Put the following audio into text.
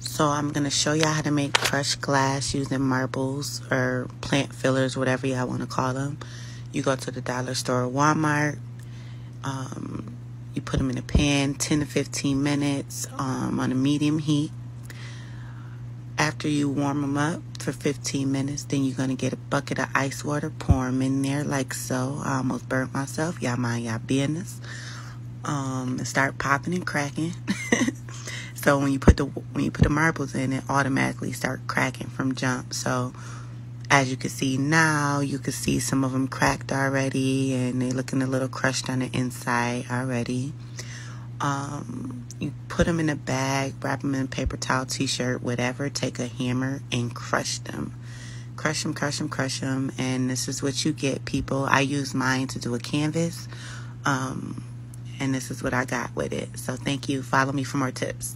So I'm going to show y'all how to make crushed glass using marbles or plant fillers, whatever y'all want to call them. You go to the dollar store or Walmart. Um, you put them in a pan 10 to 15 minutes um, on a medium heat. After you warm them up for 15 minutes, then you're going to get a bucket of ice water, pour them in there like so. I almost burnt myself. Y'all mind y'all business. Um, and start popping and cracking. so when you put the when you put the marbles in, it automatically start cracking from jump. So as you can see now, you can see some of them cracked already, and they're looking a little crushed on the inside already. Um, you put them in a bag, wrap them in a paper towel, t-shirt, whatever. Take a hammer and crush them. Crush them, crush them, crush them. And this is what you get, people. I use mine to do a canvas. Um, and this is what I got with it. So thank you. Follow me for more tips.